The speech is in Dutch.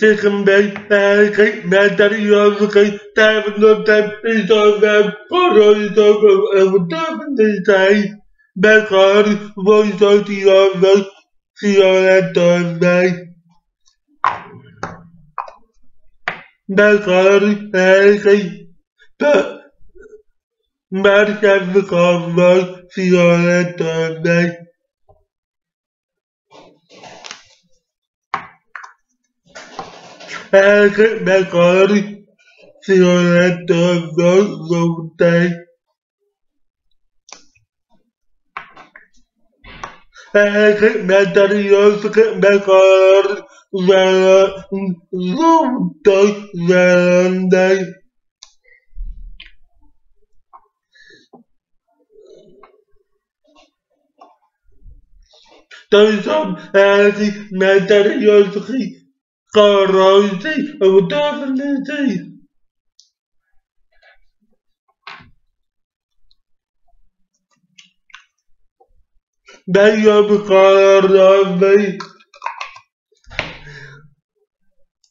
Peygamber kıymetler yolunu kıymetler nöbet izan ve para izan ve evden izan. Bekar voysa ziyaret ziyaret dönmek. Bekar erkek merkezli kalmak ziyaret dönmek. Eigenlijk ben ik gewoon violet bij. Eigenlijk ben dat juist ben ik gewoon wel zo'n wel bij. Duizend eigenlijk met de juiste Karazi ödevlidir. E, e, ben yapı kararlar bey.